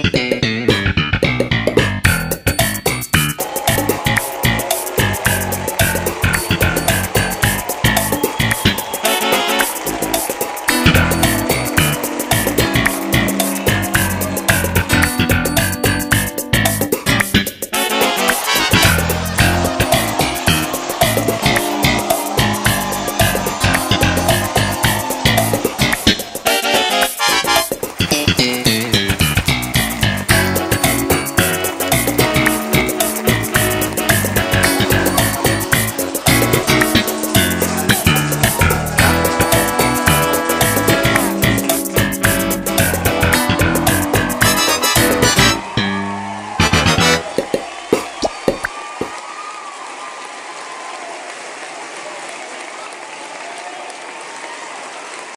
Bye.